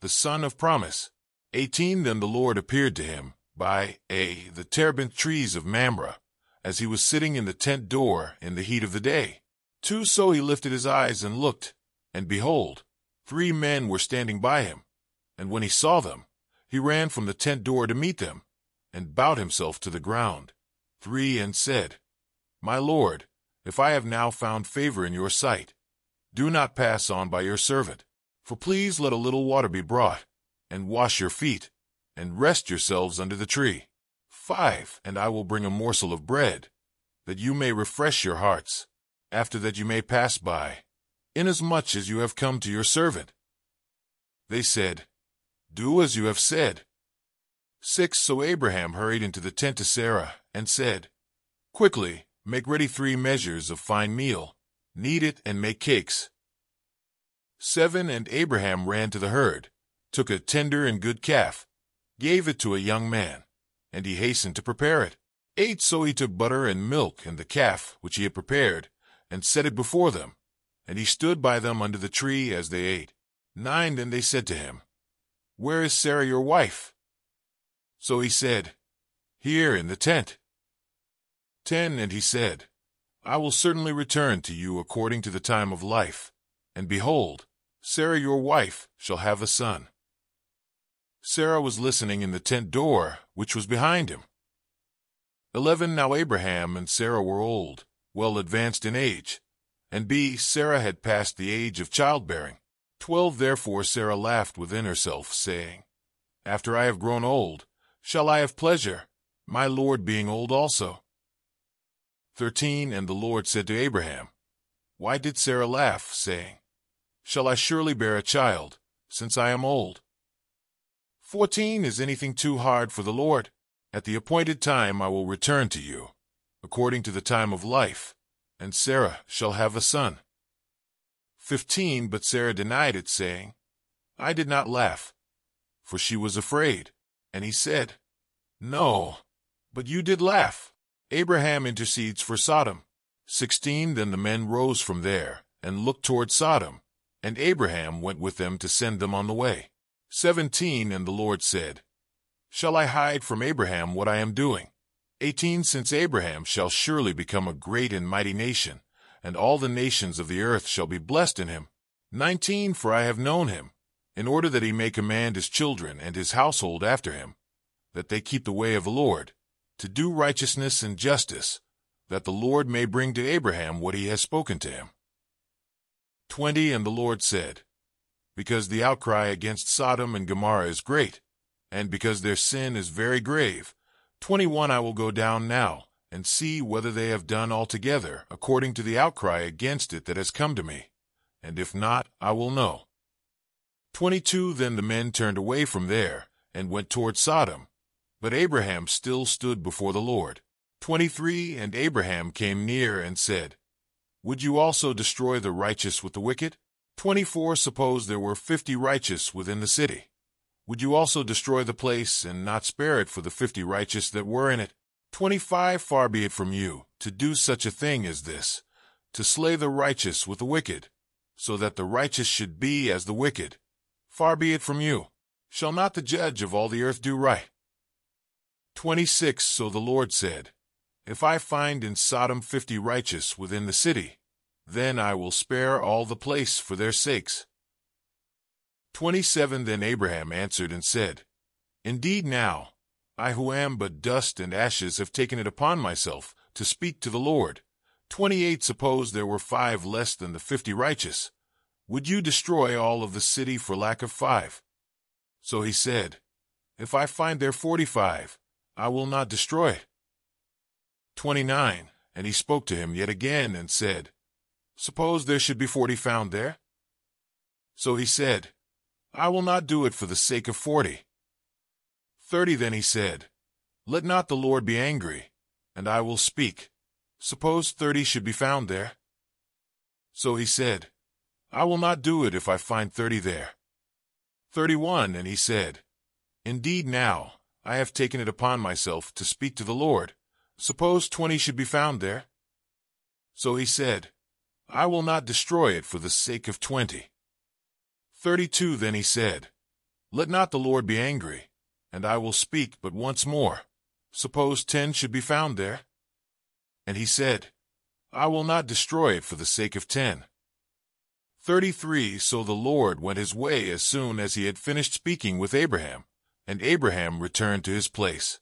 the son of promise. 18 Then the Lord appeared to him by a the terebinth trees of Mamre, as he was sitting in the tent door in the heat of the day. 2 So he lifted his eyes and looked, and behold, three men were standing by him. And when he saw them, he ran from the tent door to meet them, and bowed himself to the ground. 3 And said, My Lord, if I have now found favor in your sight, do not pass on by your servant. For please let a little water be brought, and wash your feet, and rest yourselves under the tree. 5. And I will bring a morsel of bread, that you may refresh your hearts, after that you may pass by, inasmuch as you have come to your servant. They said, Do as you have said. 6. So Abraham hurried into the tent to Sarah, and said, Quickly, make ready three measures of fine meal, knead it, and make cakes. 7. And Abraham ran to the herd, took a tender and good calf, gave it to a young man, and he hastened to prepare it. 8. So he took butter and milk and the calf which he had prepared, and set it before them, and he stood by them under the tree as they ate. 9. Then they said to him, Where is Sarah your wife? So he said, Here in the tent. 10. And he said, I will certainly return to you according to the time of life, and behold, Sarah your wife shall have a son. Sarah was listening in the tent door, which was behind him. 11. Now Abraham and Sarah were old, well advanced in age, and B. Sarah had passed the age of childbearing. 12. Therefore Sarah laughed within herself, saying, After I have grown old, shall I have pleasure, my Lord being old also? 13. And the Lord said to Abraham, Why did Sarah laugh, saying, Shall I surely bear a child, since I am old? 14. Is anything too hard for the Lord? At the appointed time I will return to you, according to the time of life, and Sarah shall have a son. 15. But Sarah denied it, saying, I did not laugh, for she was afraid. And he said, No, but you did laugh. Abraham intercedes for Sodom. 16. Then the men rose from there, and looked toward Sodom, and Abraham went with them to send them on the way. 17. And the Lord said, Shall I hide from Abraham what I am doing? 18. Since Abraham shall surely become a great and mighty nation, and all the nations of the earth shall be blessed in him. 19. For I have known him, in order that he may command his children and his household after him, that they keep the way of the Lord, to do righteousness and justice, that the Lord may bring to Abraham what he has spoken to him. 20. And the Lord said, because the outcry against Sodom and Gomorrah is great, and because their sin is very grave. 21 I will go down now, and see whether they have done altogether according to the outcry against it that has come to me, and if not, I will know. 22 Then the men turned away from there, and went toward Sodom, but Abraham still stood before the Lord. 23 And Abraham came near and said, Would you also destroy the righteous with the wicked? 24 Suppose there were fifty righteous within the city. Would you also destroy the place and not spare it for the fifty righteous that were in it? 25 Far be it from you to do such a thing as this, to slay the righteous with the wicked, so that the righteous should be as the wicked. Far be it from you. Shall not the judge of all the earth do right? 26 So the Lord said, If I find in Sodom fifty righteous within the city, then I will spare all the place for their sakes. 27 Then Abraham answered and said, Indeed now, I who am but dust and ashes have taken it upon myself to speak to the Lord. 28 Suppose there were five less than the fifty righteous. Would you destroy all of the city for lack of five? So he said, If I find there forty-five, I will not destroy it. 29 And he spoke to him yet again and said, Suppose there should be forty found there? So he said, I will not do it for the sake of forty. Thirty then he said, Let not the Lord be angry, and I will speak. Suppose thirty should be found there? So he said, I will not do it if I find thirty there. Thirty-one, and he said, Indeed now, I have taken it upon myself to speak to the Lord. Suppose twenty should be found there? So he said, I will not destroy it for the sake of twenty. Thirty-two then he said, Let not the Lord be angry, and I will speak but once more. Suppose ten should be found there? And he said, I will not destroy it for the sake of ten. 33 So the Lord went his way as soon as he had finished speaking with Abraham, and Abraham returned to his place.